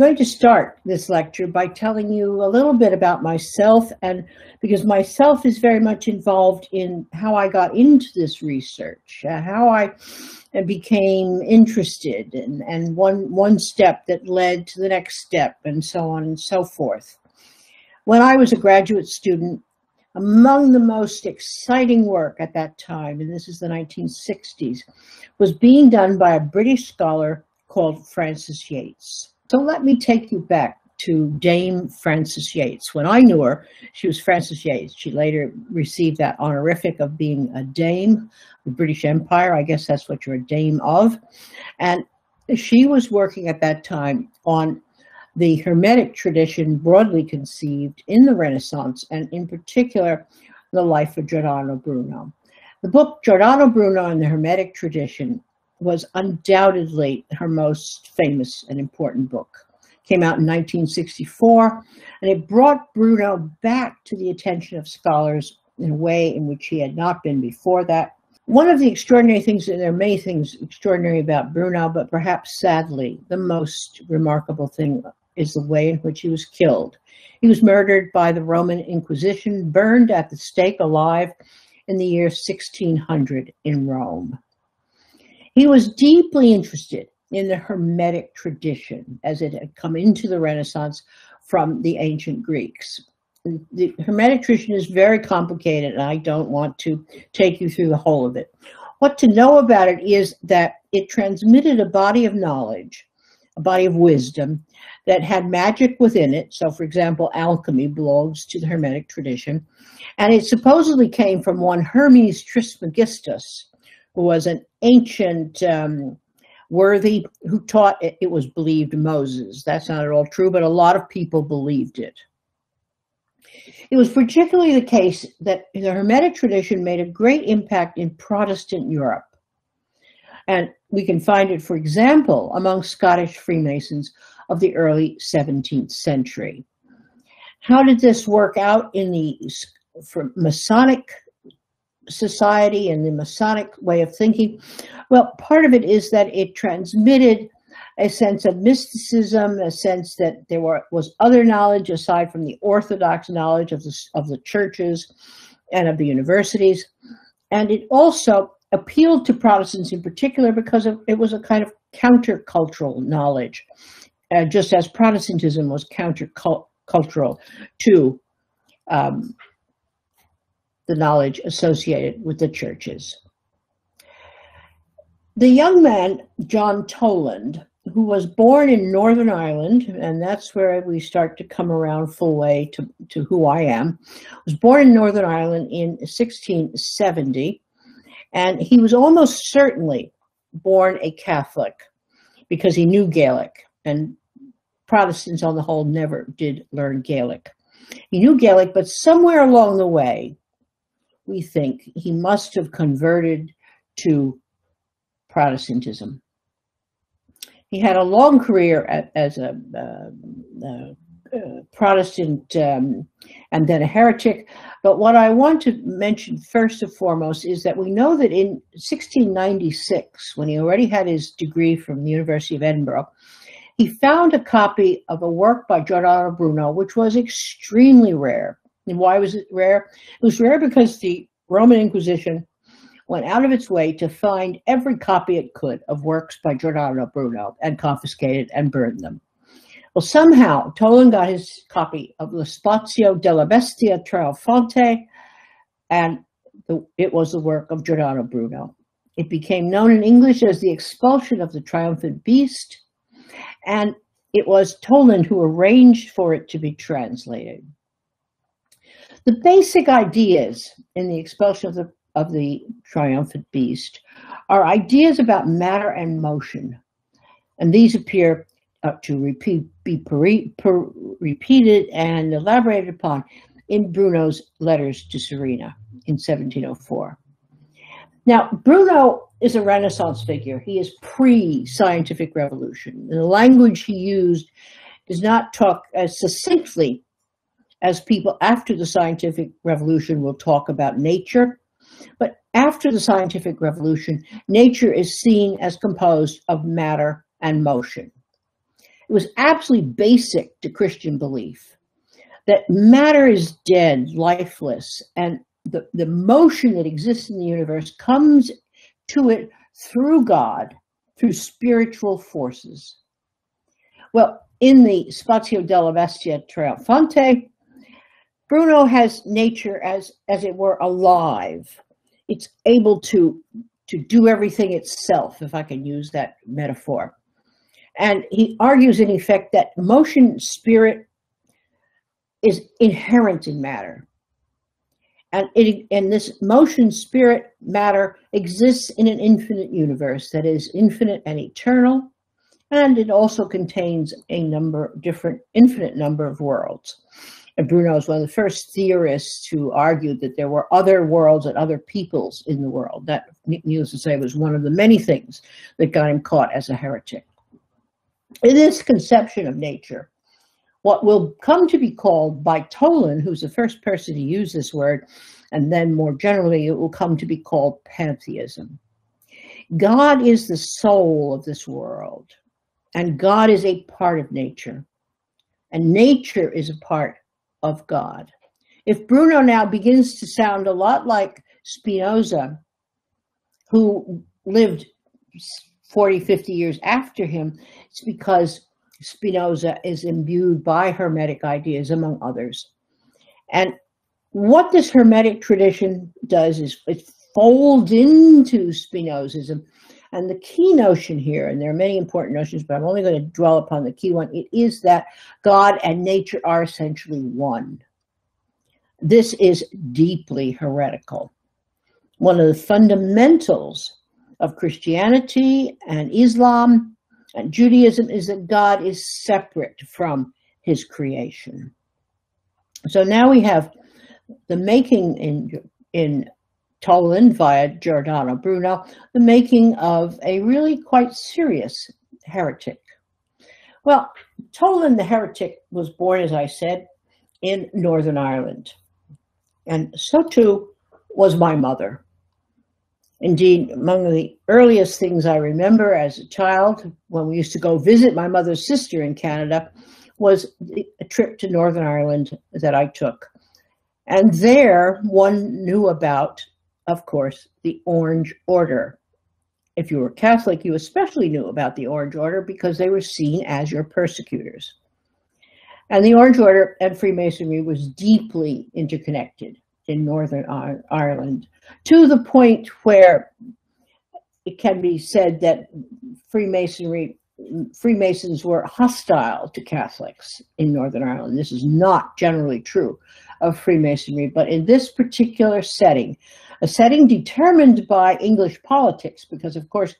Going to start this lecture by telling you a little bit about myself and because myself is very much involved in how I got into this research, uh, how I became interested and, and one, one step that led to the next step and so on and so forth. When I was a graduate student, among the most exciting work at that time, and this is the 1960s, was being done by a British scholar called Frances Yates. So let me take you back to Dame Frances Yates. When I knew her, she was Frances Yates. She later received that honorific of being a dame of the British Empire. I guess that's what you're a dame of. And she was working at that time on the Hermetic tradition broadly conceived in the Renaissance, and in particular, the life of Giordano Bruno. The book Giordano Bruno and the Hermetic Tradition was undoubtedly her most famous and important book. Came out in 1964, and it brought Bruno back to the attention of scholars in a way in which he had not been before that. One of the extraordinary things, and there are many things extraordinary about Bruno, but perhaps sadly, the most remarkable thing is the way in which he was killed. He was murdered by the Roman Inquisition, burned at the stake alive in the year 1600 in Rome. He was deeply interested in the Hermetic tradition as it had come into the Renaissance from the ancient Greeks. The Hermetic tradition is very complicated, and I don't want to take you through the whole of it. What to know about it is that it transmitted a body of knowledge, a body of wisdom that had magic within it. So, for example, alchemy belongs to the Hermetic tradition. And it supposedly came from one Hermes Trismegistus, who was an ancient um, worthy who taught it, it was believed Moses. That's not at all true, but a lot of people believed it. It was particularly the case that the Hermetic tradition made a great impact in Protestant Europe. And we can find it, for example, among Scottish Freemasons of the early 17th century. How did this work out in the Masonic society and the Masonic way of thinking? Well, part of it is that it transmitted a sense of mysticism, a sense that there were, was other knowledge aside from the orthodox knowledge of the, of the churches and of the universities. And it also appealed to Protestants in particular because of, it was a kind of countercultural knowledge, uh, just as Protestantism was countercultural to um, the knowledge associated with the churches. The young man, John Toland, who was born in Northern Ireland, and that's where we start to come around full way to, to who I am, was born in Northern Ireland in 1670, and he was almost certainly born a Catholic because he knew Gaelic, and Protestants on the whole never did learn Gaelic. He knew Gaelic, but somewhere along the way, we think he must have converted to Protestantism. He had a long career at, as a, uh, uh, Protestant um, and then a heretic. But what I want to mention first and foremost is that we know that in 1696, when he already had his degree from the University of Edinburgh, he found a copy of a work by Giordano Bruno, which was extremely rare. And why was it rare? It was rare because the Roman Inquisition went out of its way to find every copy it could of works by Giordano Bruno and confiscated and burned them. Well, somehow Toland got his copy of the Spaccio della Bestia Trionfante, and the, it was the work of Giordano Bruno. It became known in English as The Expulsion of the Triumphant Beast, and it was Toland who arranged for it to be translated. The basic ideas in the expulsion of the, of the triumphant beast are ideas about matter and motion. And these appear uh, to repeat, be per, repeated and elaborated upon in Bruno's letters to Serena in 1704. Now, Bruno is a Renaissance figure. He is pre-scientific revolution. The language he used does not talk as succinctly as people after the scientific revolution will talk about nature. But after the scientific revolution, nature is seen as composed of matter and motion. it was absolutely basic to Christian belief that matter is dead, lifeless, and the, the motion that exists in the universe comes to it through God, through spiritual forces. Well, in the Spaccio della Bestia Trionfante, Bruno has nature as, as it were, alive. It's able to, to do everything itself, if I can use that metaphor. And he argues, in effect, that motion spirit is inherent in matter. And, it, and this motion spirit matter exists in an infinite universe that is infinite and eternal. And it also contains a number, different, infinite number of worlds. And Bruno is one of the first theorists to argue that there were other worlds and other peoples in the world. That, needless to say, was one of the many things that got him caught as a heretic. In this conception of nature, what will come to be called by Toland, who's the first person to use this word, and then more generally, it will come to be called pantheism. God is the soul of this world, and God is a part of nature, and nature is a part of God. If Bruno now begins to sound a lot like Spinoza, who lived 40, 50 years after him, it's because Spinoza is imbued by Hermetic ideas, among others. And what this Hermetic tradition does is it folds into Spinozism. And the key notion here, and there are many important notions, but I'm only going to dwell upon the key one, it is that God and nature are essentially one. This is deeply heretical. One of the fundamentals of Christianity and Islam and Judaism is that God is separate from his creation. So now we have the making in, in Toland via Giordano Bruno, the making of a really quite serious heretic. Well, Toland the heretic was born, as I said, in Northern Ireland. And so too was my mother. Indeed, among the earliest things I remember as a child, when we used to go visit my mother's sister in Canada, was a trip to Northern Ireland that I took. And there, one knew about, of course, the Orange Order. If you were Catholic, you especially knew about the Orange Order because they were seen as your persecutors. And the Orange Order and Freemasonry was deeply interconnected in Northern Ireland to the point where it can be said that Freemasonry Freemasons were hostile to Catholics in Northern Ireland. This is not generally true of Freemasonry, but in this particular setting, a setting determined by English politics, because of course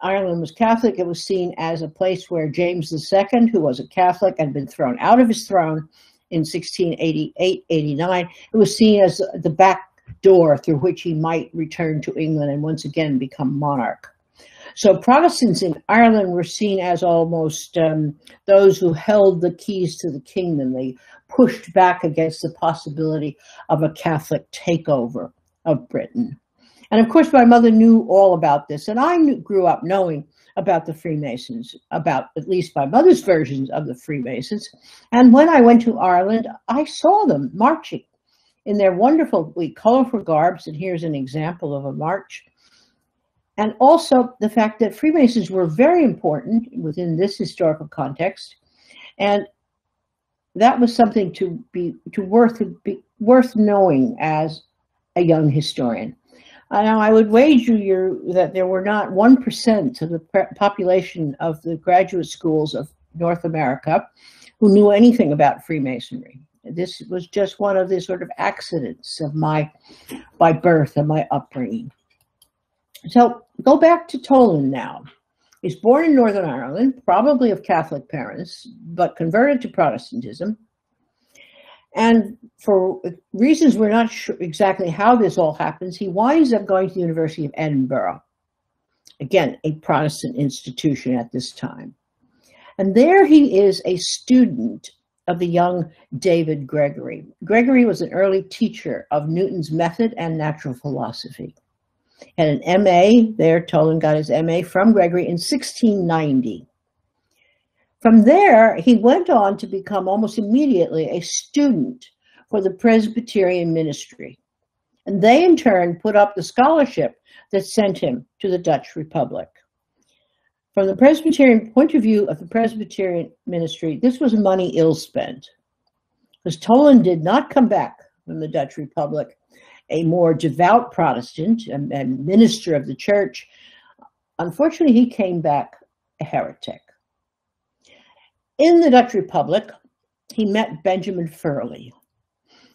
Ireland was Catholic, it was seen as a place where James II, who was a Catholic, had been thrown out of his throne in 1688 89. It was seen as the back door through which he might return to England and once again become monarch. So Protestants in Ireland were seen as almost um, those who held the keys to the kingdom. They pushed back against the possibility of a Catholic takeover of Britain. And of course, my mother knew all about this, and I knew, grew up knowing about the Freemasons, about at least my mother's versions of the Freemasons. And when I went to Ireland, I saw them marching in their wonderfully colorful garbs. And here's an example of a march. And also the fact that Freemasons were very important within this historical context. And that was something to be to worth be worth knowing as a young historian. Uh, now, I would wager you that there were not 1% of the population of the graduate schools of North America who knew anything about Freemasonry. This was just one of the sort of accidents of my, my birth and my upbringing. So go back to Toland now. He's born in Northern Ireland, probably of Catholic parents, but converted to Protestantism. And for reasons we're not sure exactly how this all happens, he winds up going to the University of Edinburgh. Again, a Protestant institution at this time. And there he is a student of the young David Gregory. Gregory was an early teacher of Newton's method and natural philosophy. Had an MA there, Toland got his MA from Gregory in 1690. From there, he went on to become almost immediately a student for the Presbyterian ministry. And they, in turn, put up the scholarship that sent him to the Dutch Republic. From the Presbyterian point of view of the Presbyterian ministry, this was money ill spent because Toland did not come back from the Dutch Republic a more devout Protestant and, and minister of the church. Unfortunately, he came back a heretic. In the Dutch Republic, he met Benjamin Furly.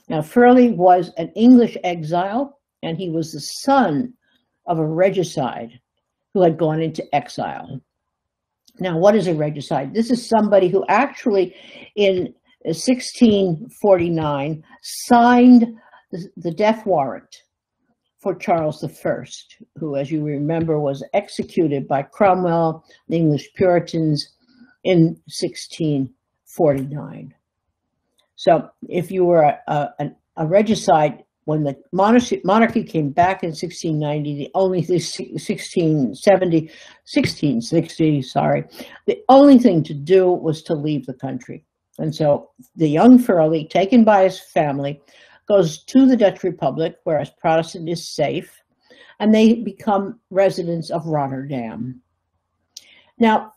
Now, Furly was an English exile, and he was the son of a regicide who had gone into exile. Now, what is a regicide? This is somebody who actually, in 1649, signed the, the death warrant for Charles I, who, as you remember, was executed by Cromwell, the English Puritans, in 1649. So if you were a, a, a regicide when the monarchy, monarchy came back in 1690, the only 1670, 1660, sorry, the only thing to do was to leave the country. And so the young Furly, taken by his family, goes to the Dutch Republic, whereas Protestant is safe, and they become residents of Rotterdam. Now,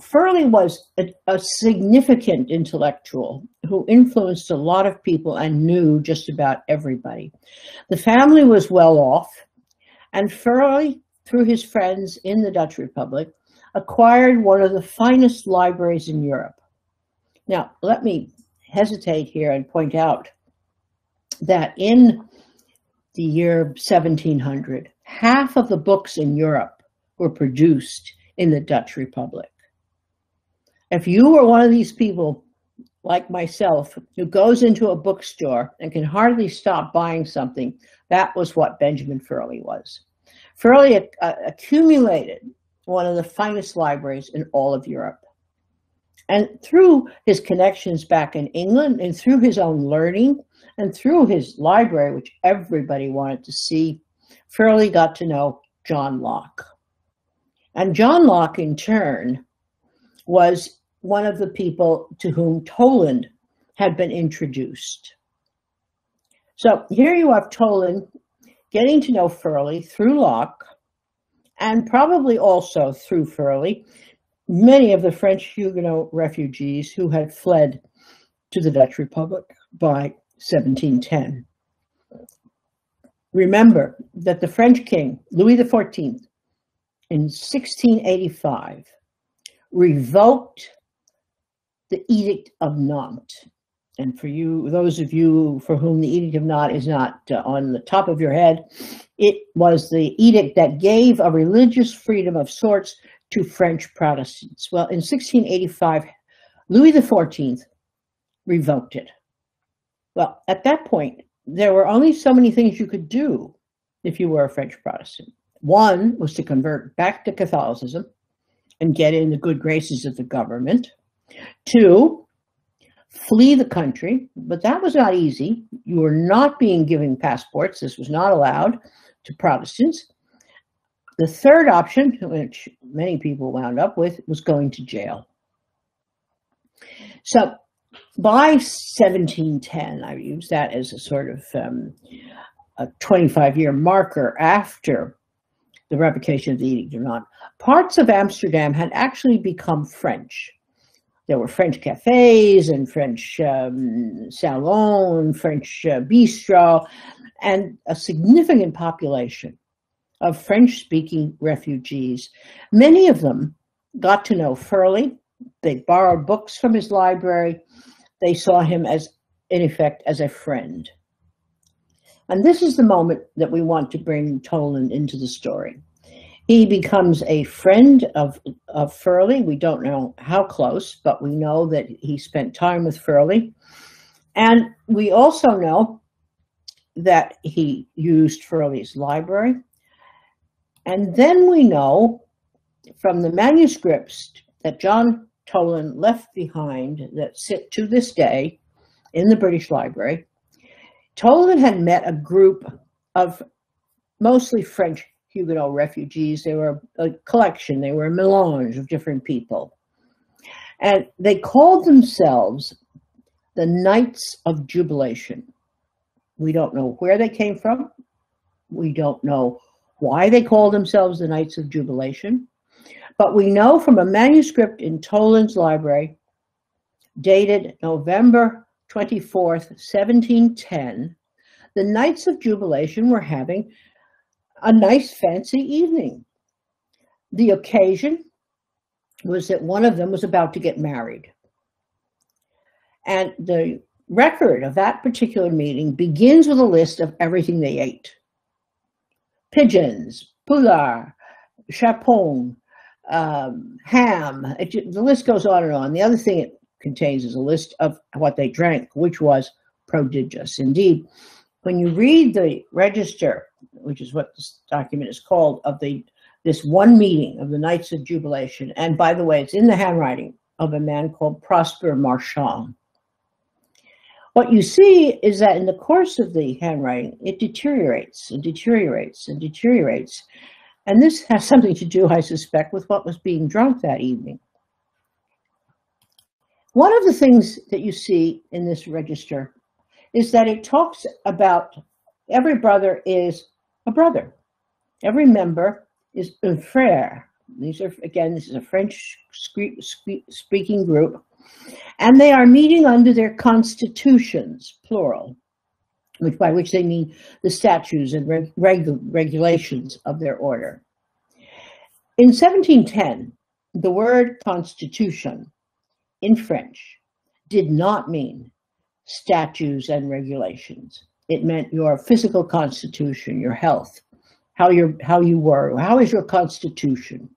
Furly was a, a, significant intellectual who influenced a lot of people and knew just about everybody. The family was well off, and Furly, through his friends in the Dutch Republic, acquired one of the finest libraries in Europe. Now, let me hesitate here and point out that in the year 1700, half of the books in Europe were produced in the Dutch Republic. If you were one of these people like myself who goes into a bookstore and can hardly stop buying something, that was what Benjamin Furly was. Furly uh, accumulated one of the finest libraries in all of Europe. And through his connections back in England and through his own learning and through his library, which everybody wanted to see, Furly got to know John Locke. And John Locke, in turn, was one of the people to whom Toland had been introduced. So here you have Toland getting to know Furly through Locke, and probably also through Furly, many of the French Huguenot refugees who had fled to the Dutch Republic by 1710. Remember that the French king, Louis XIV, in 1685, revoked the Edict of Nantes. And for you, those of you for whom the Edict of Nantes is not uh, on the top of your head, it was the edict that gave a religious freedom of sorts to French Protestants. Well, in 1685, Louis XIV revoked it. Well, at that point, there were only so many things you could do if you were a French Protestant. One was to convert back to Catholicism and get in the good graces of the government. Two, flee the country, but that was not easy. You were not being given passports. This was not allowed to Protestants. The third option, which many people wound up with, was going to jail. So by 1710, I use that as a sort of um, a 25 year marker after the revocation of the Edict of Nantes, parts of Amsterdam had actually become French. There were French cafes and French um, salon, French uh, bistro, and a significant population of French-speaking refugees. Many of them got to know Furly. They borrowed books from his library. They saw him as, in effect, as a friend. And this is the moment that we want to bring Toland into the story. He becomes a friend of, of Furly. We don't know how close, but we know that he spent time with Furly. And we also know that he used Furly's library. And then we know from the manuscripts that John Toland left behind that sit to this day in the British Library, Toland had met a group of mostly French Huguenot refugees. They were a collection, they were a melange of different people. And they called themselves the Knights of Jubilation. We don't know where they came from. We don't know why they called themselves the Knights of Jubilation. But we know from a manuscript in Toland's library, dated November 24th, 1710, the Knights of Jubilation were having a nice fancy evening. The occasion was that one of them was about to get married. And the record of that particular meeting begins with a list of everything they ate. Pigeons, poulet, chapon, um, ham. It, the list goes on and on. The other thing it contains is a list of what they drank, which was prodigious. Indeed, when you read the register, which is what this document is called, of the this one meeting of the Knights of Jubilation, and by the way, it's in the handwriting of a man called Prosper Marchand. What you see is that in the course of the handwriting, it deteriorates and deteriorates and deteriorates. And this has something to do, I suspect, with what was being drunk that evening. One of the things that you see in this register is that it talks about every brother is a brother. Every member is un frère. These are, again, this is a French speaking group. And they are meeting under their constitutions, plural, which by which they mean the statutes and reg regulations of their order. In 1710, the word constitution in French did not mean statutes and regulations. It meant your physical constitution, your health, how you how you were, how is your constitution.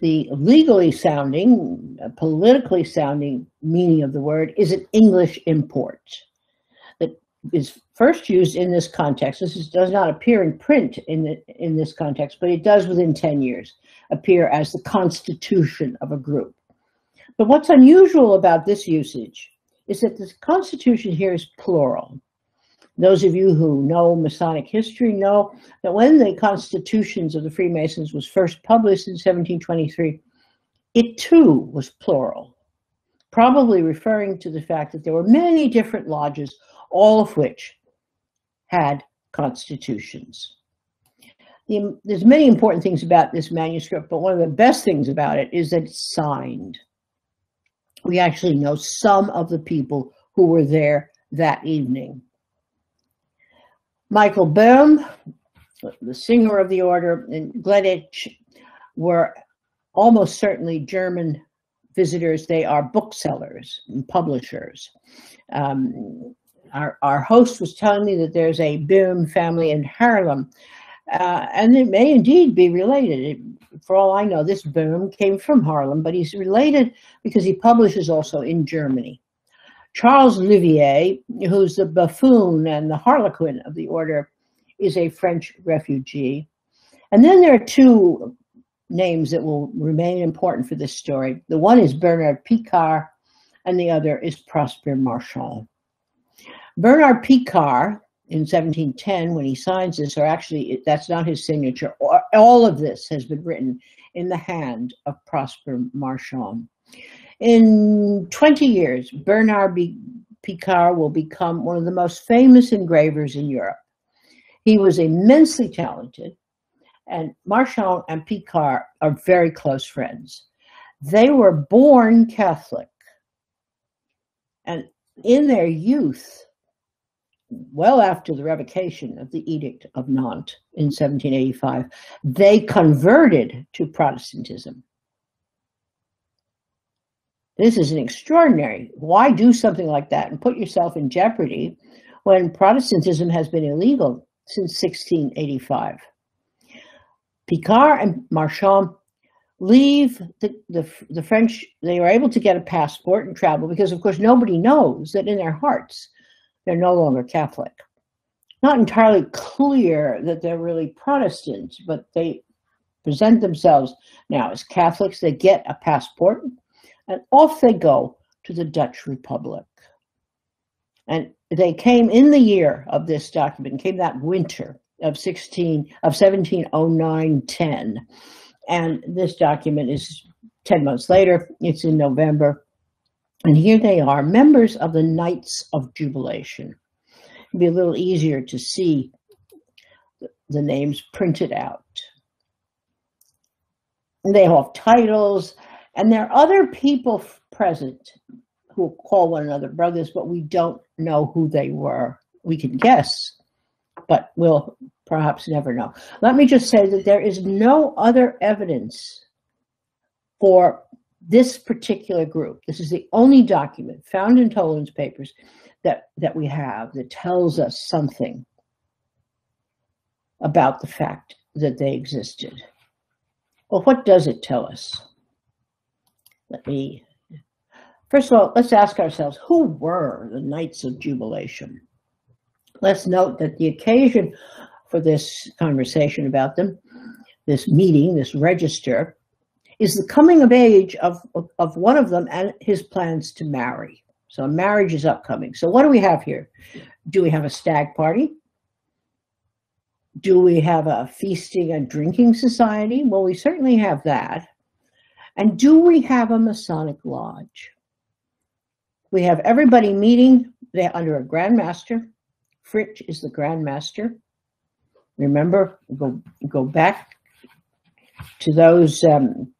The legally sounding, politically sounding meaning of the word is an English import that is first used in this context. This is, does not appear in print in, the, in this context, but it does within 10 years appear as the constitution of a group. But what's unusual about this usage is that the Constitution here is plural. Those of you who know Masonic history know that when the constitutions of the Freemasons was first published in 1723, it too was plural, probably referring to the fact that there were many different lodges, all of which had constitutions. The, there's many important things about this manuscript, but one of the best things about it is that it's signed we actually know some of the people who were there that evening. Michael Boehm, the singer of the order, and Gleditsch were almost certainly German visitors. They are booksellers and publishers. Um, our, our host was telling me that there's a Boehm family in Haarlem, uh, and it may indeed be related. It, for all I know, this Boehm came from Haarlem, but he's related because he publishes also in Germany. Charles Levier, who's the buffoon and the harlequin of the order, is a French refugee. And then there are two names that will remain important for this story. The one is Bernard Picard, and the other is Prosper Marchand. Bernard Picard in 1710 when he signs this, or actually that's not his signature, all of this has been written in the hand of Prosper Marchand. In 20 years, Bernard Picard will become one of the most famous engravers in Europe. He was immensely talented, and Marchand and Picard are very close friends. They were born Catholic, and in their youth, well after the revocation of the Edict of Nantes in 1785, they converted to Protestantism. This is an extraordinary. Why do something like that and put yourself in jeopardy when Protestantism has been illegal since 1685? Picard and Marchand leave the, the, the French, they were able to get a passport and travel because, of course, nobody knows that in their hearts they're no longer Catholic. Not entirely clear that they're really Protestants, but they present themselves now as Catholics. They get a passport and off they go to the Dutch Republic. And they came in the year of this document, came that winter of 16 of 1709-10. And this document is 10 months later, it's in November. And here they are, members of the Knights of Jubilation. It'd be a little easier to see the names printed out. And they have titles, and there are other people present who call one another brothers, but we don't know who they were. We can guess, but we'll perhaps never know. Let me just say that there is no other evidence for this particular group. This is the only document found in Toland's papers that, that we have that tells us something about the fact that they existed. Well, what does it tell us? Let me, first of all, let's ask ourselves, who were the Knights of Jubilation? Let's note that the occasion for this conversation about them, this meeting, this register, is the coming of age of, of, one of them and his plans to marry. So marriage is upcoming. So what do we have here? Do we have a stag party? Do we have a feasting and drinking society? Well, we certainly have that. And do we have a Masonic lodge? We have everybody meeting there under a Grand Master. Fritsch is the Grand Master. Remember, go, go back to those um,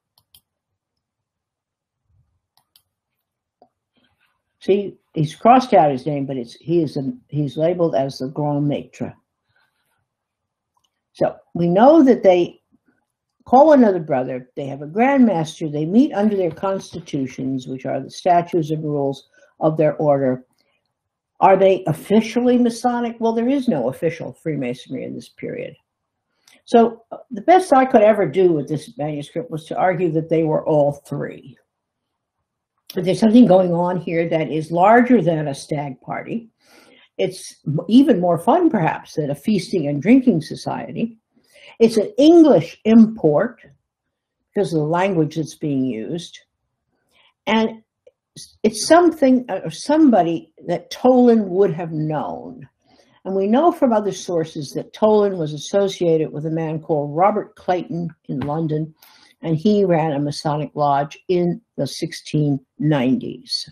See, he's crossed out his name, but it's he is a, he's labeled as the Grand Maître. So we know that they call another brother. They have a Grand Master. They meet under their constitutions, which are the statutes and rules of their order. Are they officially Masonic? Well, there is no official Freemasonry in this period. So the best I could ever do with this manuscript was to argue that they were all three. But there's something going on here that is larger than a stag party. It's even more fun, perhaps, than a feasting and drinking society. It's an English import because of the language that's being used. And it's something or uh, somebody that Toland would have known. And we know from other sources that Toland was associated with a man called Robert Clayton in London, and he ran a Masonic lodge in the 1690s.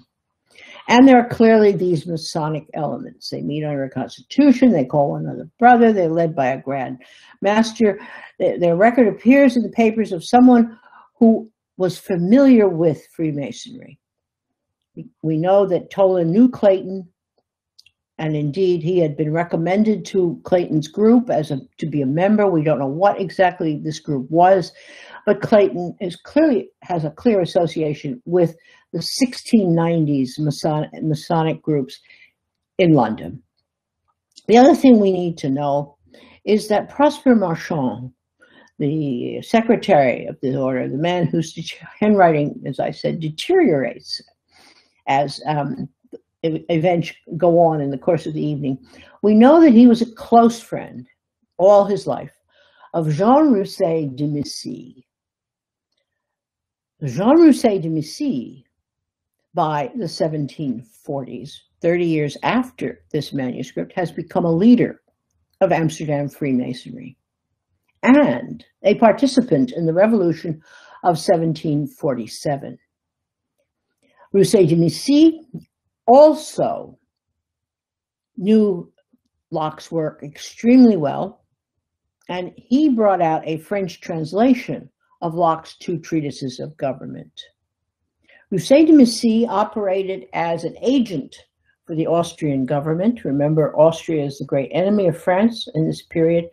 And there are clearly these Masonic elements. They meet under a constitution, they call one another brother, they're led by a grand master. Their record appears in the papers of someone who was familiar with Freemasonry. We know that Toland knew Clayton, and indeed he had been recommended to Clayton's group as a to be a member. We don't know what exactly this group was, but Clayton is clearly has a clear association with the 1690s Masonic, Masonic groups in London. The other thing we need to know is that Prosper Marchand, the secretary of the order, the man whose handwriting, as I said, deteriorates as um, events go on in the course of the evening, we know that he was a close friend all his life of Jean Rousset de Missy, Jean Rousset de Missy, by the 1740s, 30 years after this manuscript, has become a leader of Amsterdam Freemasonry and a participant in the revolution of 1747. Rousset de Missy also knew Locke's work extremely well, and he brought out a French translation of Locke's two treatises of government. Rousset de Missy operated as an agent for the Austrian government. Remember, Austria is the great enemy of France in this period.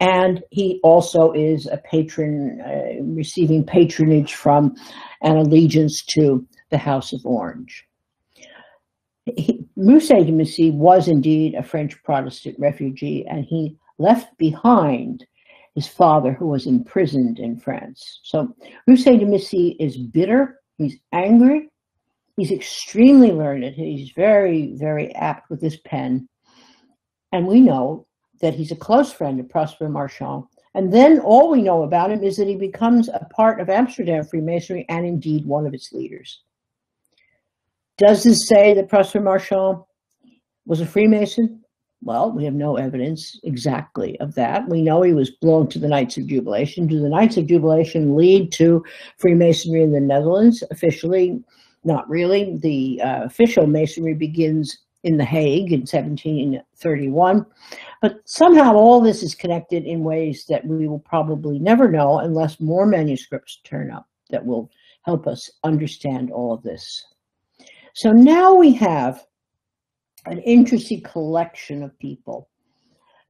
And he also is a patron, uh, receiving patronage from and allegiance to the House of Orange. Rousset de Missy was indeed a French Protestant refugee, and he left behind his father, who was imprisoned in France. So Rousset de Missy is bitter, he's angry, he's extremely learned, he's very, very apt with his pen. And we know that he's a close friend of Prosper Marchand. And then all we know about him is that he becomes a part of Amsterdam Freemasonry and indeed one of its leaders. Does this say that Prosper Marchand was a Freemason? Well, we have no evidence exactly of that. We know he was blown to the Knights of Jubilation. Do the Knights of Jubilation lead to Freemasonry in the Netherlands? Officially, not really. The uh, official Masonry begins in The Hague in 1731. But somehow all this is connected in ways that we will probably never know unless more manuscripts turn up that will help us understand all of this. So now we have an interesting collection of people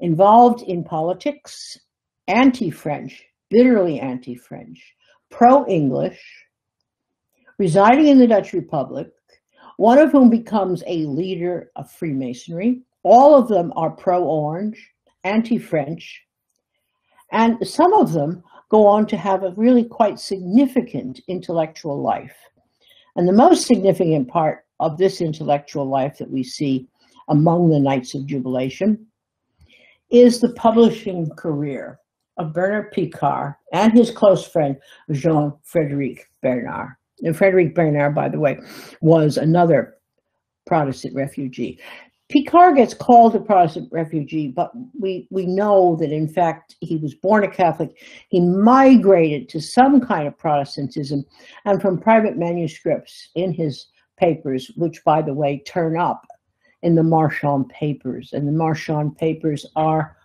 involved in politics, anti-French, bitterly anti-French, pro-English, residing in the Dutch Republic, one of whom becomes a leader of Freemasonry. All of them are pro-Orange, anti-French, and some of them go on to have a really quite significant intellectual life. And the most significant part of this intellectual life that we see among the Knights of Jubilation is the publishing career of Bernard Picard and his close friend, Jean-Frédéric Bernard. And Frédéric Bernard, by the way, was another Protestant refugee. Picard gets called a Protestant refugee, but we, we know that in fact he was born a Catholic. He migrated to some kind of Protestantism and from private manuscripts in his papers, which by the way turn up in the Marchand papers. And the Marchand papers are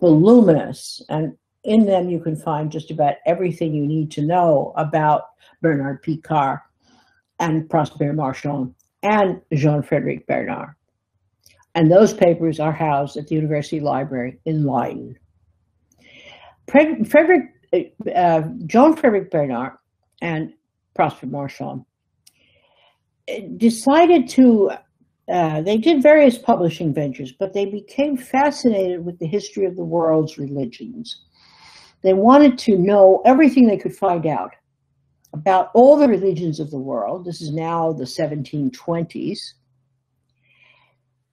voluminous and in them you can find just about everything you need to know about Bernard Picard and Prosper Marchand and Jean-Frédéric Bernard. And those papers are housed at the University Library in Leiden. Frederick, uh, John Frederick Bernard and Prosper Marchand uh, decided to, uh, they did various publishing ventures, but they became fascinated with the history of the world's religions. They wanted to know everything they could find out about all the religions of the world. This is now the 1720s.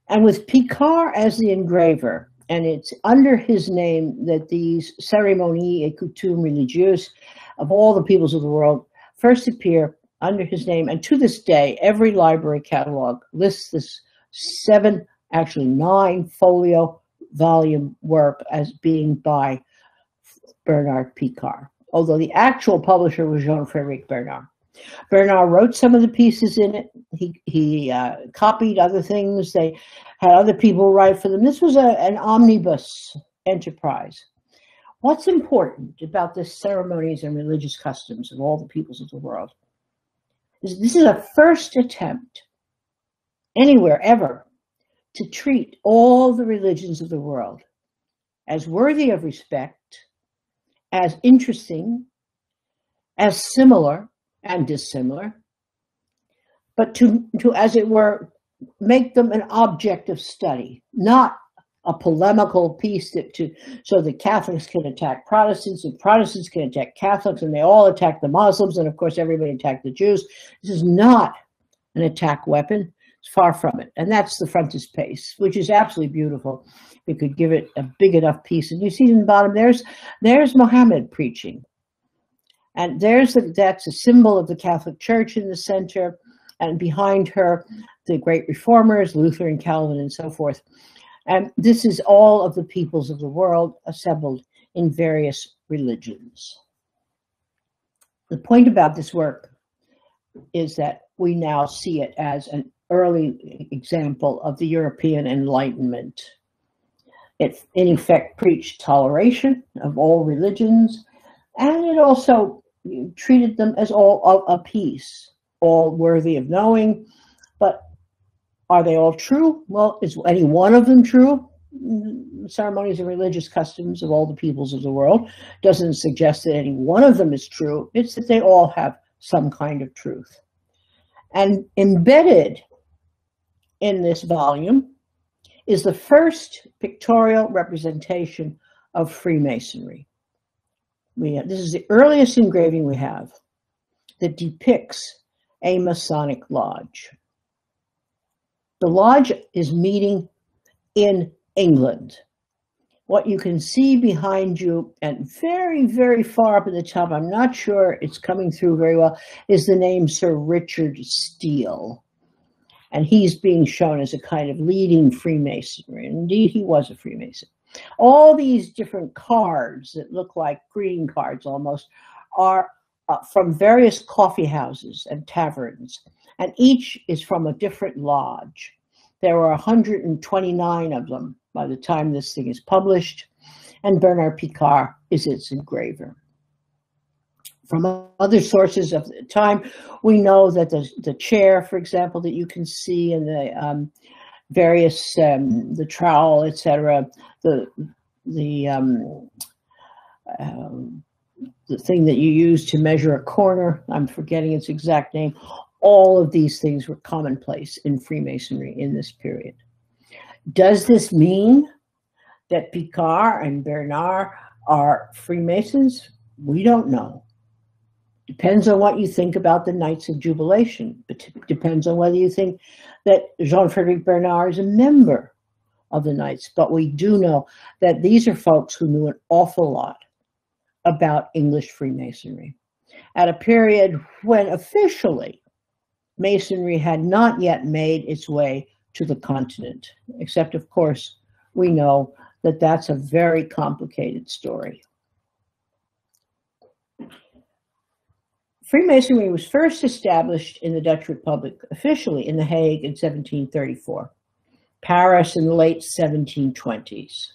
And with Picard as the engraver, and it's under his name that these cérémonies et coutumes religieuses of all the peoples of the world first appear under his name. And to this day, every library catalog lists this seven, actually nine folio volume work as being by Bernard Picard, although the actual publisher was Jean-Frédéric Bernard. Bernard wrote some of the pieces in it. He, he uh, copied other things. They had other people write for them. This was a, an omnibus enterprise. What's important about the ceremonies and religious customs of all the peoples of the world is this is a first attempt anywhere ever to treat all the religions of the world as worthy of respect, as interesting, as similar, and dissimilar, but to, to, as it were, make them an object of study, not a polemical piece that to so the Catholics can attack Protestants and Protestants can attack Catholics and they all attack the Muslims and of course everybody attacked the Jews. This is not an attack weapon. It's far from it. And that's the frontispiece, which is absolutely beautiful. We could give it a big enough piece. And you see in the bottom, there's there's Mohammed preaching. And there's a, that's a symbol of the Catholic Church in the center, and behind her, the great reformers, Luther and Calvin and so forth. And this is all of the peoples of the world assembled in various religions. The point about this work is that we now see it as an early example of the European Enlightenment. It, in effect, preached toleration of all religions, and it also treated them as all of a piece, all worthy of knowing. But are they all true? Well, is any one of them true? Mm, ceremonies and religious customs of all the peoples of the world doesn't suggest that any one of them is true. It's that they all have some kind of truth. And embedded in this volume is the first pictorial representation of Freemasonry we have, this is the earliest engraving we have that depicts a Masonic lodge. The lodge is meeting in England. What you can see behind you and very, very far up at the top, I'm not sure it's coming through very well, is the name Sir Richard Steele. And he's being shown as a kind of leading Freemasonry. Indeed, he was a Freemason. All these different cards that look like greeting cards almost are uh, from various coffee houses and taverns, and each is from a different lodge. There are 129 of them by the time this thing is published, and Bernard Picart is its engraver. From other sources of the time, we know that the, the chair, for example, that you can see in the um, various, um, the trowel, etc., the, the, um, um, the thing that you use to measure a corner, I'm forgetting its exact name, all of these things were commonplace in Freemasonry in this period. Does this mean that Picart and Bernard are Freemasons? We don't know. Depends on what you think about the Knights of Jubilation. Depends on whether you think that Jean-Frédéric Bernard is a member of the Knights. But we do know that these are folks who knew an awful lot about English Freemasonry at a period when officially Masonry had not yet made its way to the continent, except, of course, we know that that's a very complicated story. Freemasonry was first established in the Dutch Republic officially in The Hague in 1734, Paris in the late 1720s.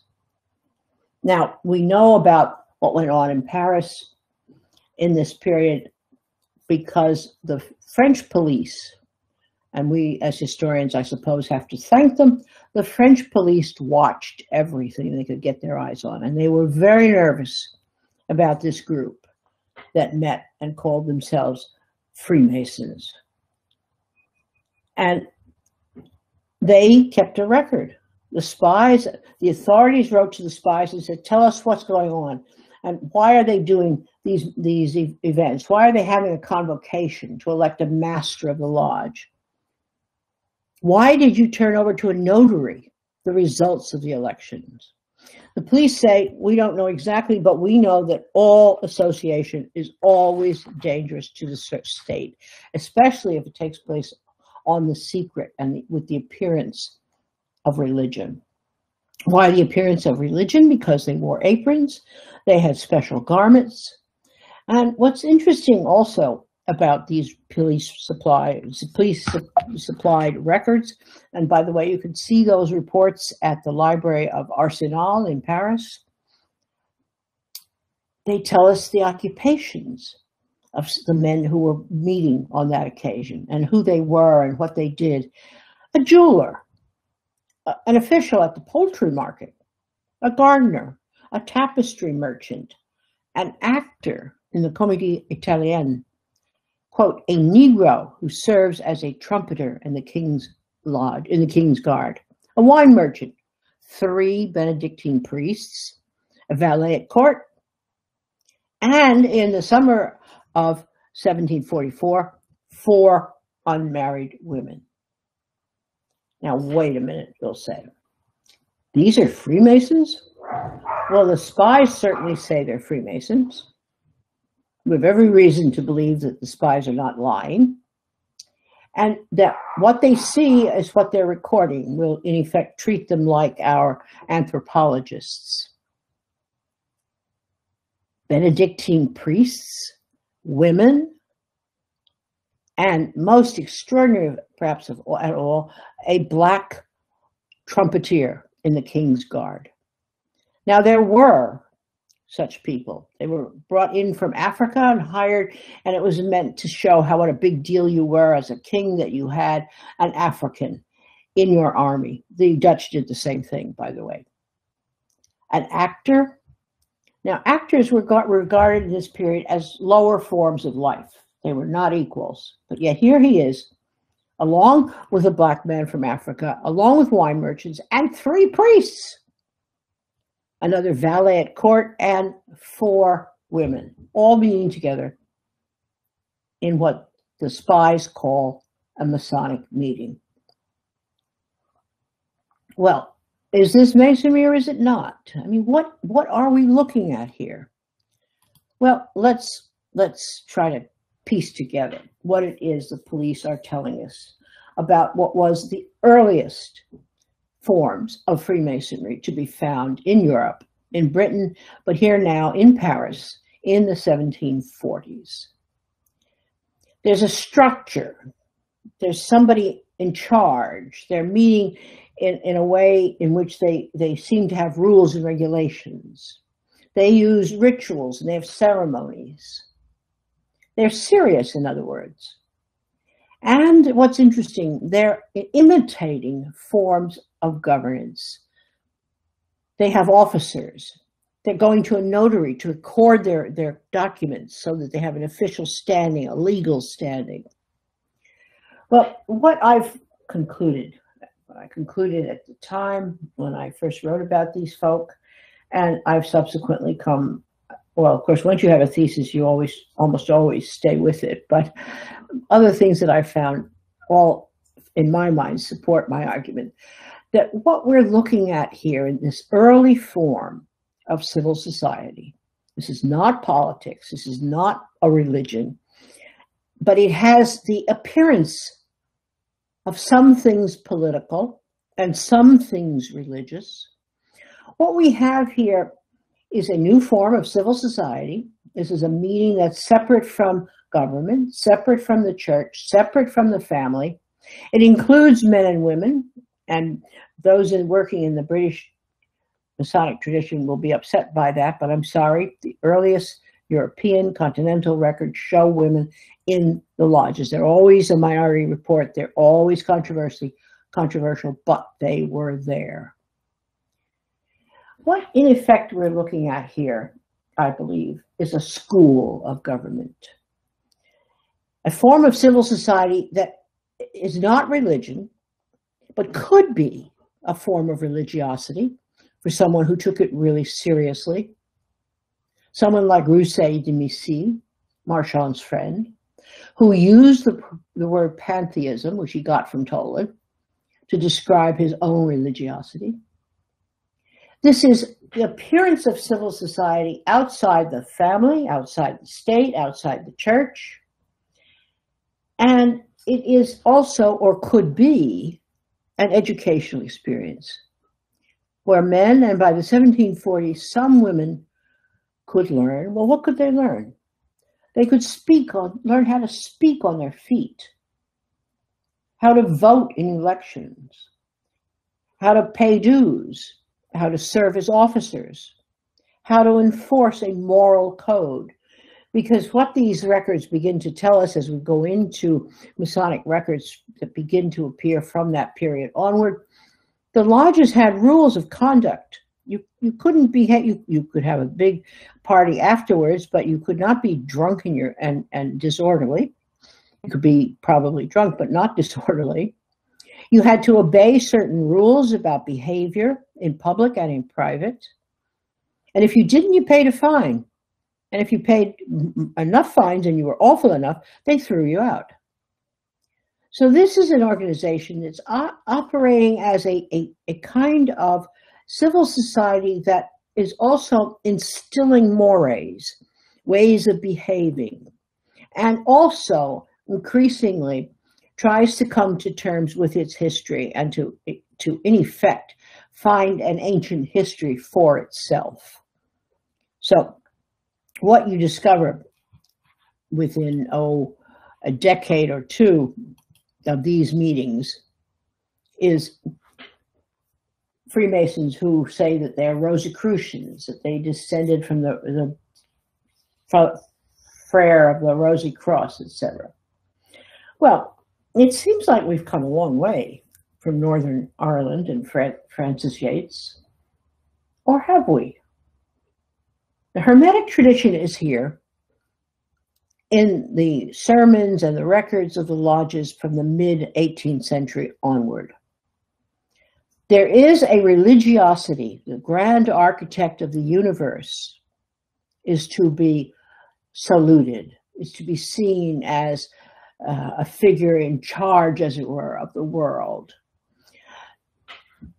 Now, we know about what went on in Paris in this period because the French police, and we as historians, I suppose, have to thank them, the French police watched everything they could get their eyes on, and they were very nervous about this group that met and called themselves Freemasons. And they kept a record. The spies, the authorities wrote to the spies and said, tell us what's going on. And why are they doing these, these e events? Why are they having a convocation to elect a master of the lodge? Why did you turn over to a notary the results of the elections? The police say, we don't know exactly, but we know that all association is always dangerous to the state, especially if it takes place on the secret and with the appearance of religion. Why the appearance of religion? Because they wore aprons, they had special garments. And what's interesting also about these police supplies, police su supplied records, and by the way, you can see those reports at the Library of Arsenal in Paris. They tell us the occupations of the men who were meeting on that occasion and who they were and what they did. A jeweler, an official at the poultry market, a gardener, a tapestry merchant, an actor in the Comédie Italienne, quote, a Negro who serves as a trumpeter in the King's Lodge, in the King's Guard, a wine merchant, three Benedictine priests, a valet at court, and in the summer of 1744, four unmarried women. Now, wait a minute, you'll say. These are Freemasons? Well, the spies certainly say they're Freemasons. We have every reason to believe that the spies are not lying. And that what they see is what they're recording. We'll, in effect, treat them like our anthropologists. Benedictine priests, women, and most extraordinary, perhaps of at all, a black trumpeter in the King's Guard. Now, there were such people. They were brought in from Africa and hired, and it was meant to show how what a big deal you were as a king that you had an African in your army. The Dutch did the same thing, by the way. An actor. Now, actors were regarded in this period as lower forms of life. They were not equals. But yet here he is, along with a black man from Africa, along with wine merchants, and three priests another valet at court, and four women, all meeting together in what the spies call a Masonic meeting. Well, is this masonry or is it not? I mean, what what are we looking at here? Well, let's let's try to piece together what it is the police are telling us about what was the earliest forms of Freemasonry to be found in Europe, in Britain, but here now in Paris in the 1740s. There's a structure, there's somebody in charge, they're meeting in, in a way in which they, they seem to have rules and regulations. They use rituals and they have ceremonies. They're serious, in other words. And what's interesting, they're imitating forms of governance. They have officers. They're going to a notary to record their, their documents so that they have an official standing, a legal standing. Well, what I've concluded, what I concluded at the time when I first wrote about these folk, and I've subsequently come well, of course, once you have a thesis, you always, almost always stay with it. But other things that I found all, in my mind, support my argument that what we're looking at here in this early form of civil society, this is not politics, this is not a religion, but it has the appearance of some things political and some things religious. What we have here is a new form of civil society. This is a meeting that's separate from government, separate from the church, separate from the family. It includes men and women, and those in working in the British Masonic tradition will be upset by that, but I'm sorry. The earliest European continental records show women in the lodges. They're always a minority report. They're always controversy, controversial, but they were there. What, in effect, we're looking at here, I believe, is a school of government, a form of civil society that is not religion, but could be a form of religiosity for someone who took it really seriously. Someone like Rousset de Missy, Marchand's friend, who used the, the word pantheism, which he got from Toland, to describe his own religiosity. This is the appearance of civil society outside the family, outside the state, outside the church. And it is also, or could be, an educational experience where men, and by the 1740s, some women could learn. Well, what could they learn? They could speak on, learn how to speak on their feet, how to vote in elections, how to pay dues, how to serve as officers, how to enforce a moral code. Because what these records begin to tell us as we go into Masonic records that begin to appear from that period onward, the lodges had rules of conduct. You, you couldn't be, you, you could have a big party afterwards, but you could not be drunk in your, and, and disorderly. You could be probably drunk, but not disorderly. You had to obey certain rules about behavior in public and in private. And if you didn't, you paid a fine. And if you paid enough fines and you were awful enough, they threw you out. So this is an organization that's operating as a, a, a kind of civil society that is also instilling mores, ways of behaving, and also increasingly tries to come to terms with its history and to, to in effect, find an ancient history for itself. So what you discover within, oh, a decade or two of these meetings is Freemasons who say that they're Rosicrucians, that they descended from the, the Friar of the Rosy Cross, etc. Well, it seems like we've come a long way from Northern Ireland and Fra Frances Yates. Or have we? The Hermetic tradition is here in the sermons and the records of the lodges from the mid 18th century onward. There is a religiosity, the grand architect of the universe is to be saluted, is to be seen as uh, a figure in charge, as it were, of the world.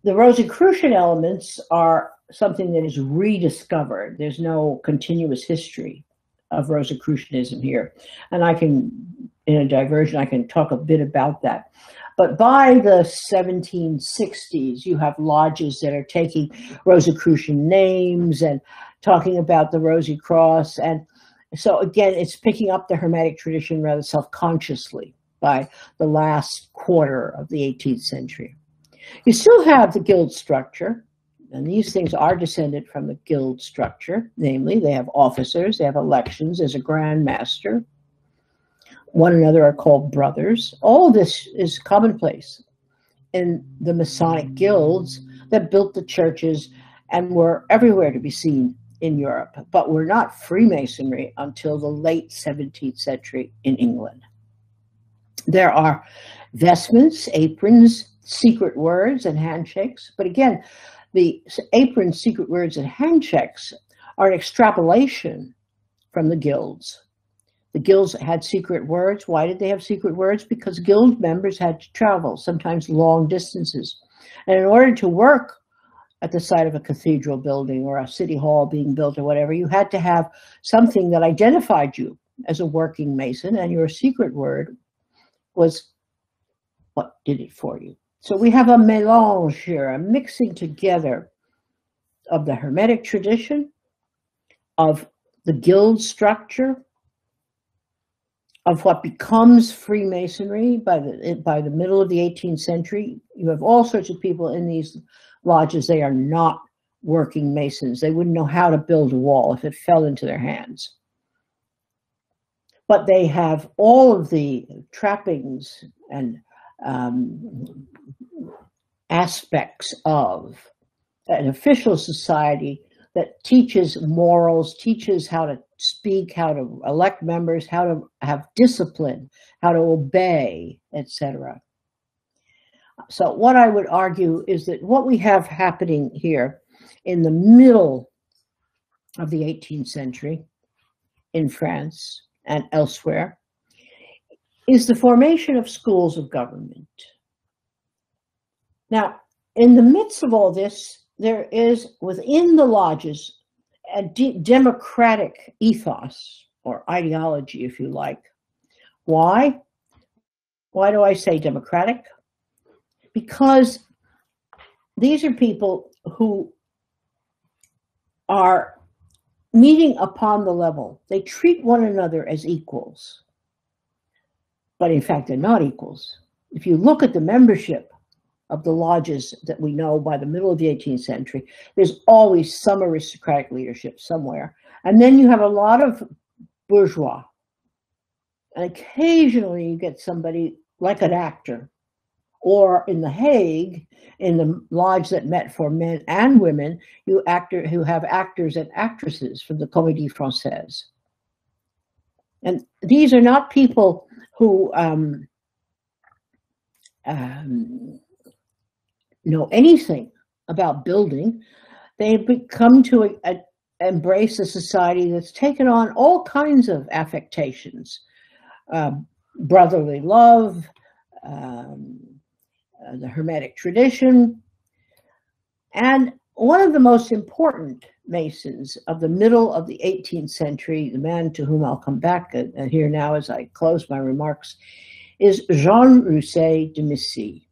The Rosicrucian elements are something that is rediscovered. There's no continuous history of Rosicrucianism here. And I can, in a diversion, I can talk a bit about that. But by the 1760s, you have lodges that are taking Rosicrucian names and talking about the Rosy Cross. And so again, it's picking up the Hermetic tradition rather self-consciously by the last quarter of the 18th century. You still have the guild structure, and these things are descended from the guild structure. Namely, they have officers, they have elections, there's a grand master. One another are called brothers. All this is commonplace in the Masonic guilds that built the churches and were everywhere to be seen in Europe, but were not Freemasonry until the late 17th century in England. There are vestments, aprons, secret words, and handshakes. But again, the apron, secret words, and handshakes are an extrapolation from the guilds. The guilds had secret words. Why did they have secret words? Because guild members had to travel, sometimes long distances. And in order to work at the site of a cathedral building or a city hall being built or whatever, you had to have something that identified you as a working mason, and your secret word was what did it for you. So we have a melange here, a mixing together of the Hermetic tradition, of the guild structure, of what becomes Freemasonry by the by the middle of the 18th century. You have all sorts of people in these lodges. They are not working masons. They wouldn't know how to build a wall if it fell into their hands. But they have all of the trappings and um, aspects of an official society that teaches morals, teaches how to speak, how to elect members, how to have discipline, how to obey, etc. So what I would argue is that what we have happening here in the middle of the 18th century in France and elsewhere is the formation of schools of government. Now, in the midst of all this, there is within the lodges a de democratic ethos or ideology, if you like. Why? Why do I say democratic? Because these are people who are meeting upon the level. They treat one another as equals but in fact, they're not equals. If you look at the membership of the lodges that we know by the middle of the 18th century, there's always some aristocratic leadership somewhere. And then you have a lot of bourgeois. And occasionally you get somebody like an actor. Or in The Hague, in the lodge that met for men and women, you actor who have actors and actresses from the Comédie Française. And these are not people who um, um, know anything about building, they come to a, a, embrace a society that's taken on all kinds of affectations, uh, brotherly love, um, uh, the Hermetic tradition, and one of the most important Masons of the middle of the 18th century, the man to whom I'll come back uh, here now as I close my remarks, is Jean Rousset de Missy.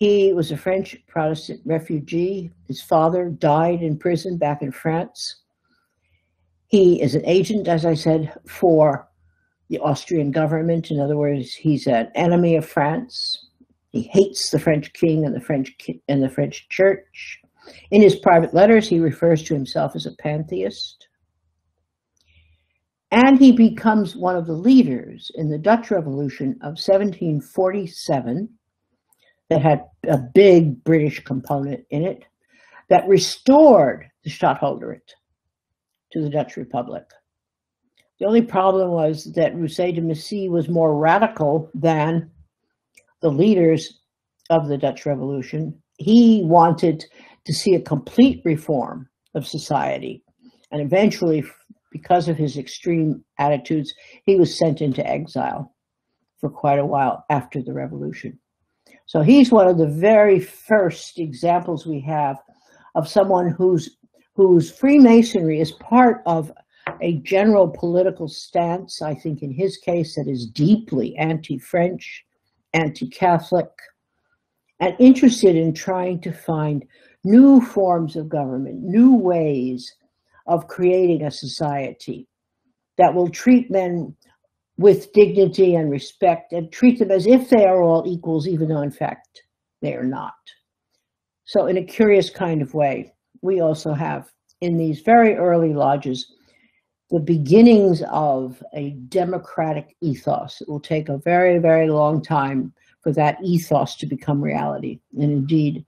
He was a French Protestant refugee. His father died in prison back in France. He is an agent, as I said, for the Austrian government. In other words, he's an enemy of France. He hates the French king and the French and the French church. In his private letters, he refers to himself as a pantheist. And he becomes one of the leaders in the Dutch Revolution of 1747 that had a big British component in it that restored the Stadtholderate to the Dutch Republic. The only problem was that Rousset de Missy was more radical than the leaders of the Dutch Revolution. He wanted to see a complete reform of society. And eventually, because of his extreme attitudes, he was sent into exile for quite a while after the revolution. So he's one of the very first examples we have of someone whose whose Freemasonry is part of a general political stance, I think in his case, that is deeply anti French, anti Catholic, and interested in trying to find new forms of government, new ways of creating a society that will treat men with dignity and respect and treat them as if they are all equals, even though in fact they are not. So, in a curious kind of way, we also have in these very early lodges the beginnings of a democratic ethos. It will take a very, very long time for that ethos to become reality. And indeed,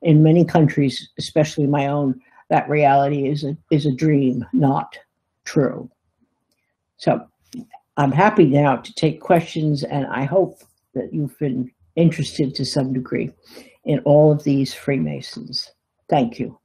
in many countries, especially my own, that reality is a, is a dream, not true. So I'm happy now to take questions, and I hope that you've been interested to some degree in all of these Freemasons. Thank you.